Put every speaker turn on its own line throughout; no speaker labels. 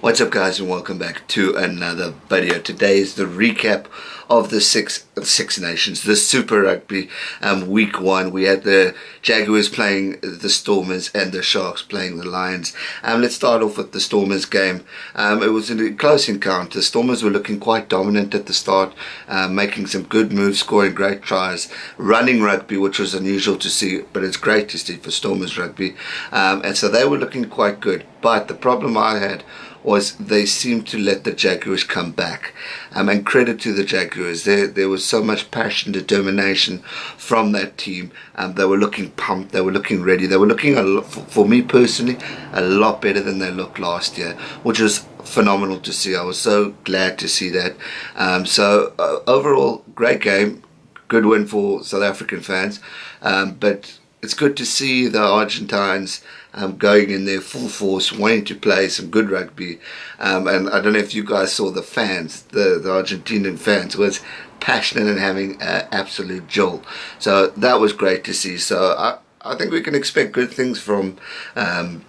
What's up guys and welcome back to another video. Today is the recap of the Six Six Nations, the Super Rugby um, week one. We had the Jaguars playing the Stormers and the Sharks playing the Lions. Um, let's start off with the Stormers game. Um, it was a close encounter. The Stormers were looking quite dominant at the start, um, making some good moves, scoring great tries, running rugby, which was unusual to see, but it's great to see for Stormers rugby. Um, and so they were looking quite good. But the problem I had was they seemed to let the Jaguars come back. Um, and credit to the Jaguars, there there was so much passion, determination from that team. Um, they were looking pumped, they were looking ready, they were looking a lot, for, for me personally a lot better than they looked last year, which was phenomenal to see. I was so glad to see that. Um, so uh, overall, great game, good win for South African fans, um, but it's good to see the Argentines um, going in there full force, wanting to play some good rugby. Um, and I don't know if you guys saw the fans, the, the Argentinian fans, was passionate and having an absolute jolt. So that was great to see. So I, I think we can expect good things from um,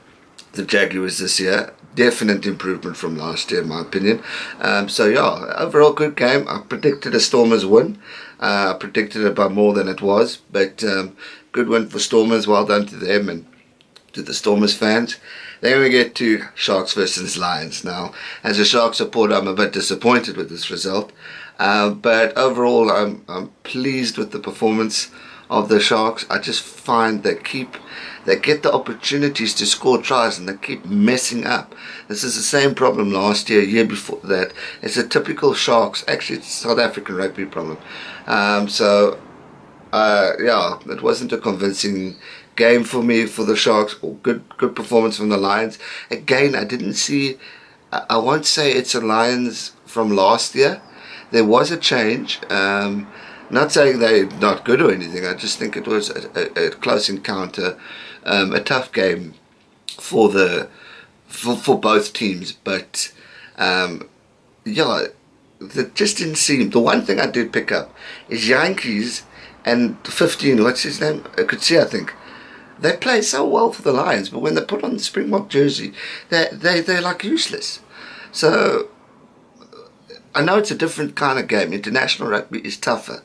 the Jaguars this year. Definite improvement from last year, in my opinion. Um, so yeah, overall good game. I predicted a Stormers win. Uh, I predicted it by more than it was, but um, good win for Stormers. Well done to them and to the Stormers fans. Then we get to Sharks versus Lions. Now, as a Sharks supporter, I'm a bit disappointed with this result, uh, but overall, I'm I'm pleased with the performance of the Sharks. I just find they keep they get the opportunities to score tries and they keep messing up. This is the same problem last year, year before that. It's a typical Sharks, actually, South African rugby problem. Um, so, uh, yeah, it wasn't a convincing game for me for the Sharks. Good, good performance from the Lions. Again, I didn't see. I won't say it's a Lions from last year. There was a change. Um, not saying they're not good or anything. I just think it was a, a, a close encounter, um, a tough game for the for, for both teams. But um, yeah, it just didn't seem. The one thing I did pick up is Jantjies and 15. What's his name? I could see. I think they play so well for the Lions, but when they put on the Springbok jersey, they they they're like useless. So I know it's a different kind of game. International rugby is tougher,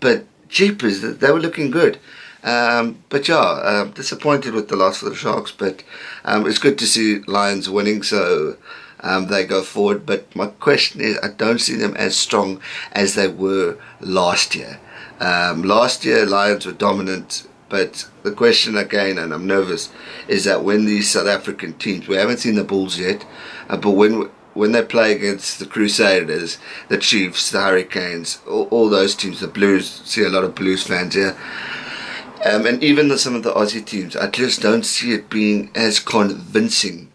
but jeepers, they were looking good. Um, but yeah, I'm disappointed with the loss for the Sharks, but um, it's good to see Lions winning, so um, they go forward. But my question is, I don't see them as strong as they were last year. Um, last year, Lions were dominant, but the question again, and I'm nervous, is that when these South African teams, we haven't seen the Bulls yet, uh, but when when they play against the Crusaders, the Chiefs, the Hurricanes, all, all those teams, the Blues, see a lot of Blues fans here. Um, and even the, some of the Aussie teams, I just don't see it being as convincing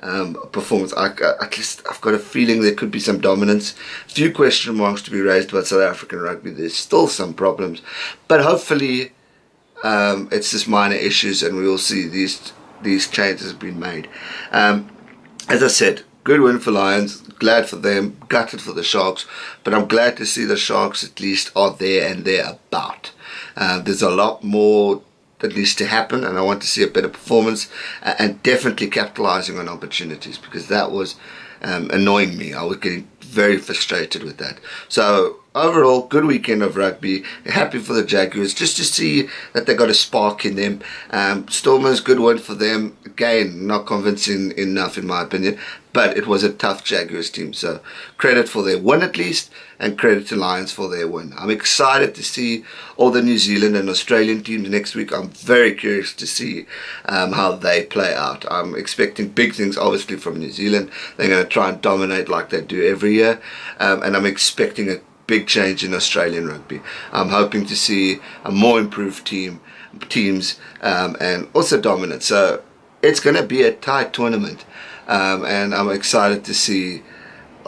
um, performance. I, I, just I've got a feeling there could be some dominance. A few question marks to be raised about South African rugby. There's still some problems, but hopefully um, it's just minor issues, and we will see these these changes being made. Um, as I said, good win for Lions. Glad for them. Gutted for the Sharks. But I'm glad to see the Sharks at least are there and they're about. Uh, there's a lot more that needs to happen, and I want to see a better performance and definitely capitalizing on opportunities because that was um, annoying me. I was getting very frustrated with that. So overall, good weekend of rugby. Happy for the Jaguars just to see that they got a spark in them. Um, Stormers, good one for them. Again, not convincing enough in my opinion, but it was a tough Jaguars team. So credit for their win at least, and credit to Lions for their win. I'm excited to see all the New Zealand and Australian teams next week. I'm very curious to see um, how they play out. I'm expecting big things, obviously, from New Zealand. They're going to try and dominate like they do every year, um, and I'm expecting a big change in Australian rugby. I'm hoping to see a more improved team, teams, um, and also dominant. So it's going to be a tight tournament, um, and I'm excited to see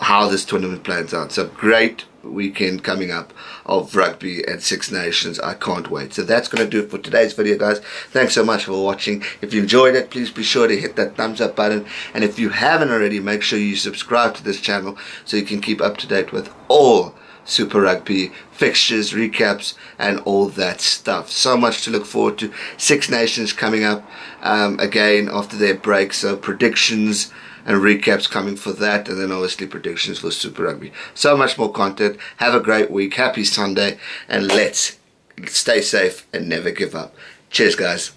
how this tournament plans out. So great weekend coming up of rugby and Six Nations. I can't wait. So that's going to do it for today's video, guys. Thanks so much for watching. If you enjoyed it, please be sure to hit that thumbs up button. And if you haven't already, make sure you subscribe to this channel so you can keep up to date with all Super Rugby fixtures, recaps, and all that stuff. So much to look forward to. Six Nations coming up um, again after their break, so predictions and recaps coming for that, and then obviously predictions for Super Rugby. So much more content. Have a great week. Happy Sunday, and let's stay safe and never give up. Cheers, guys.